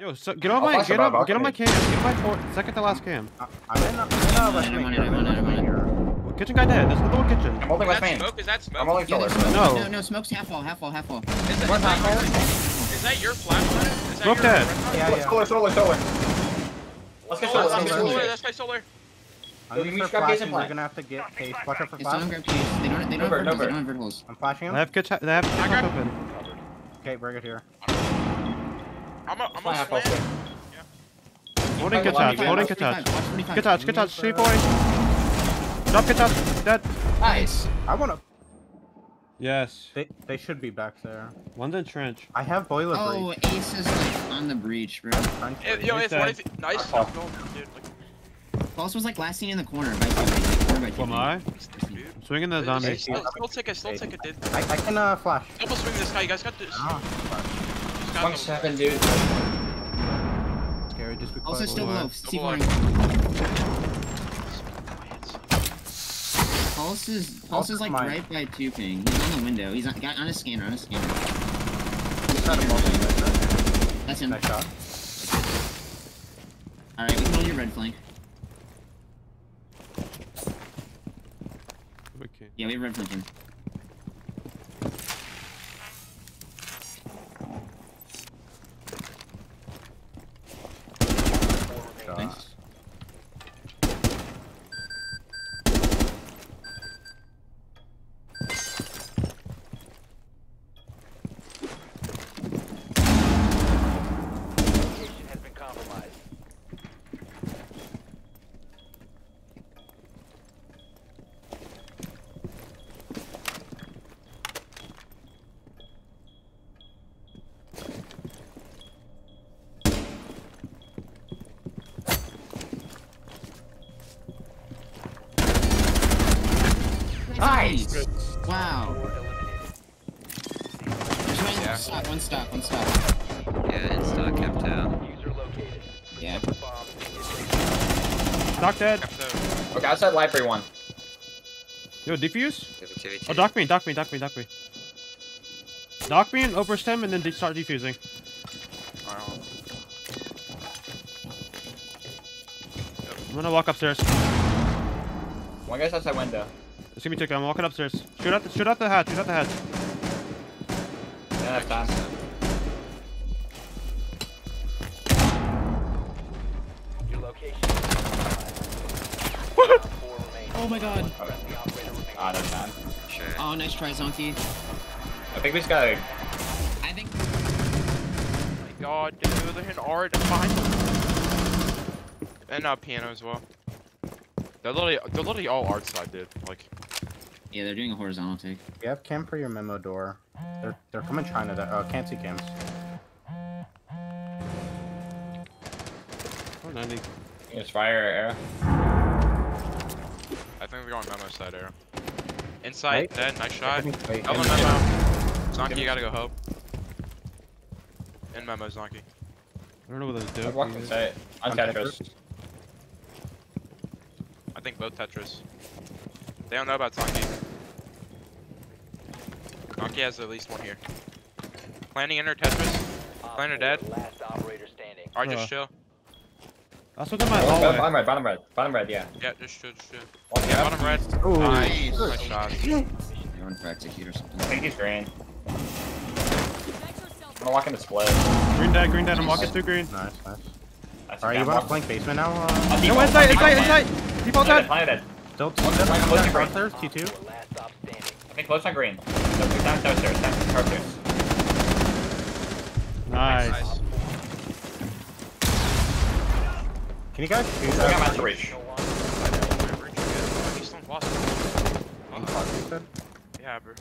Yo, so get on I'll my get above on get on my cam. Get on my four, second to last cam. I- I'm in. I'm in. West I'm Main on it, here. I'm on it, I'm on it. Well, Kitchen guy dead. There's another one kitchen. I'm holding Is West Main. smoke? Is that smoke? I'm holding Yeah, solar. there's smoke. No. No, no, smoke's half wall, half wall, half wall. Is that, One is, that hot your, is that your flashlight? Is that Smoke your dead. red dot? Yeah, yeah. Solar, solar, solar. Let's get Solar, solar. that's Let's my get solar. solar. That's my solar. I'm Yo, in you for each grab case flashes. and We're flash. gonna have to get case. Watch out for Hey, someone flash. grab keys. They don't, they don't Over, have verticals, over. they don't have verticals. I'm flashing him. They have kitchen. They have I kitchen got- open. Okay, bring it here. I'm a, I'm Fly a half wall slam. square. Holding Watch kitchen. 45, Holding watch kitchen. 45, watch 45. Touch. Good touch. Street boy. Drop good touch. Dead. Nice. I wanna. Yes. They they should be back there. London trench. I have boiler Oh, breach. Ace is like on the breach, bro. Front Yo, He's it's what dead. if nice Oh. stuff dude. Like, Pulse was like last seen in the corner by two, like, corner by. Am I? swinging the Hey, zombie. Still, still take it, still take it, dude. Oh. I I can uh flash. Double swing this guy. You guys got this. Ah, Just got One double- seven, dude. scary. Just be Pulse is quiet. still Double low. line. C4. Pulse is Pulse Pulse is is like mine. right by two ping. He's on the window. He's on, got on a scanner. On a scanner. Just try to multi. That's him. Nice shot. All right, we can hold your red flank. Okay. Yeah, we have red flank him. Thanks. Location has been compromised. Nice. Wow. There's one Yeah. stop. One stop. One stop. Yeah, it's stock kept out. User located. Yeah. Bomb is Doc dead. Okay, outside library one. Yo, defuse. Negativity. Oh, dock me. Dock me. Dock me. Dock me. Dock me and overstem him and then de start defusing. Alright, hold. I'm gonna walk upstairs. One guy's outside window. It's gonna be two. I'm walking upstairs. Shoot out the shoot out the hatch. Shoot out the hatch. Don't have time. your location. is compromised. Four remaining. Oh my god. Friendly. Ah, no time. Sure. Oh, nice try, Zonky. I think we just gotta. I think. Oh my god, dude, they're hitting art behind And uh, piano as well. They're literally, they're literally all art side, dude. Like, Yeah, they're doing a horizontal take. You have cam for your memo door. They're they're coming China. That oh can't see cams. Oh, 90. Just fire arrow. I think they're going memo side arrow. Inside, Wait. dead, nice shot. Wait, Double Give me- memo. Zonky, you gotta go hope. In memo, Zonky. I don't know what those do. I'm do. walking inside. On On Tetris. I think both Tetris. They don't know about Zonky. Zonky has at least one here. Planning enter Tetris. Op Planner four, dead. Last operator standing. Alright, just chill. That's what's in my Oh, hallway. bottom red, bottom red, bottom red, yeah. Yeah, just chill, just chill. One Yeah, yeah, bottom red. Ooh. Nice, nice shot. They're going for execute or something. I something. think he's green. I'm gonna walk in the split. Green dead. Green dead. I'm walking through green. Nice, nice. That's Alright, you want to flank basement now? Uh, I'll No, default, inside. I'll Inside. default. Inside. Default Planet, dead. planet. still One still second, one second. downstairs. T two. Four, Last stop standing. I think close on green. No, down downstairs, down downstairs. Nice. Nice. Can you guys shoot I got that? master reach. No longer. We're- we're good. He's still lost. on clock, you said? Yeah, bro.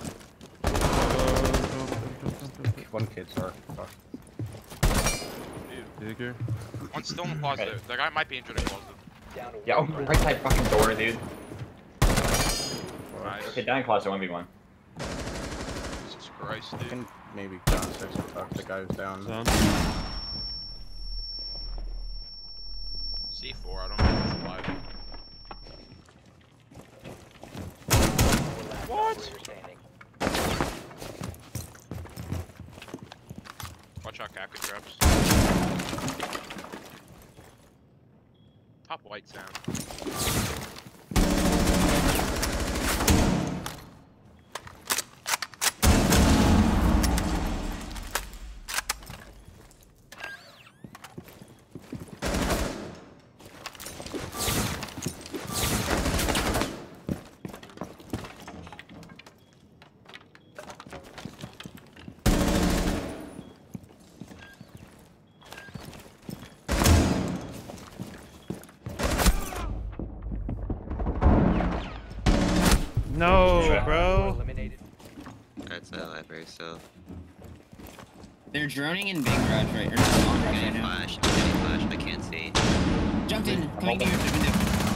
One kid, sorry. Fuck. Digger. One's still in the closet. Okay. The guy might be injured in the closet. Yeah, one right side fucking door, dude. Nice. Okay, down closet, 1v1. Jesus Christ, I dude. can maybe downstairs and talk to the guy who's down. Zone. C4, I don't know if it's alive. What? Watch out, Kapkan traps. Top white sound. No, bro. That's a library, so. They're droning in big garage right or small I'm getting now. flash. I'm getting flash. I can't see. Jumped in, coming to open. your window.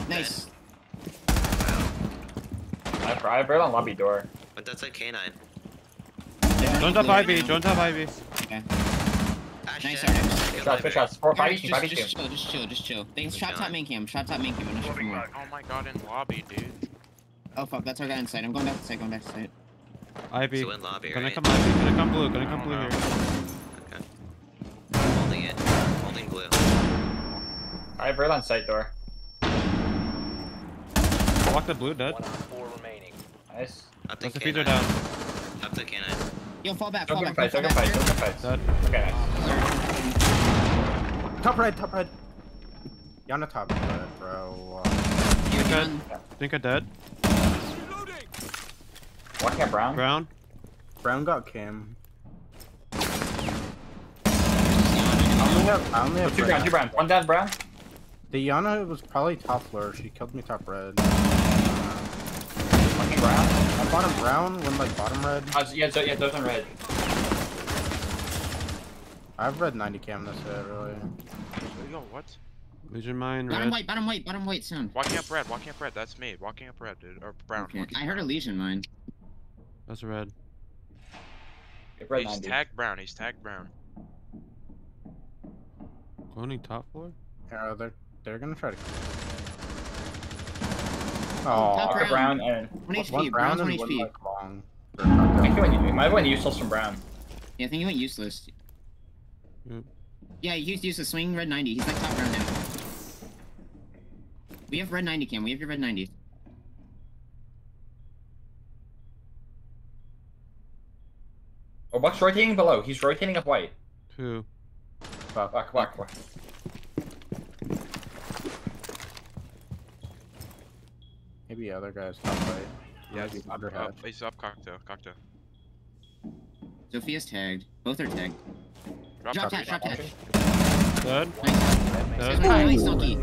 Nice. Wow. I have, I have Braille on lobby door. But that's like K9. Don't running top blue Ivy. Don't top Ivy. Okay. Nice, dead. Artemis. Good Shots, good shots. Four, five Alright, just, five each. just chill, just chill, just chill. They Who's shot top main cam, shot top main cam, and shot from. Oh my god, in lobby, dude. Oh fuck, that's our guy inside. I'm going back to site, going back to site. Ivy. So in lobby, Gonna right? come Ivy. Gonna come blue. Gonna come blue don't here. Okay. Holding it. Holding blue. I have Braille on site door. Walk the blue dead. One four remaining. Nice. Up to the feeder K9. down. Up to K9. Yo, fall back, Don't fall back, fight, fall don't back. get fight, clear. don't fight. Dead. Okay, nice. Top red, top red. Iana top red, bro. Uh, You're Okay. done. Think of dead. Walking up brown. Brown. Brown got Kim. I Iana. only have, I only have Two brown, two brown. One down brown. The Iana was probably top floor. She killed me top red. Walking brown. I bottom brown, when like bottom red. Uh, yeah, so, yeah, those on red. I have red 90 cam this hit, really. Yo, what? Lesion mine. Bottom Red. white, bottom white, bottom white sound. Walking up red, walking up red. That's me. Walking up red, dude. Or brown. Okay. I heard a brown. lesion mine. That's red. He's 90. tagged brown. He's tagged brown. Cloning top floor. Yeah, they're they're gonna try to. top Oh, Walker brown. brown and. One HP, one brown one and one HP. like long. I think he went, he might have went useless from brown. Yeah, I think he went useless. Yep. Yeah, he used useless. Swing red 90. He's like top round now. We have red 90 cam. We have your red 90. Buck's rotating below. He's rotating up white. Who? Fuck. Buck, Buck, Buck. Maybe the other guys top right. Yeah, he's up, underhead. up, he's up cocktail, cocktail. Sophia's tagged. Both are tagged. Drop, Drop top, tap, drop tap. Dead. Nice. Dead. Nice, Donkey.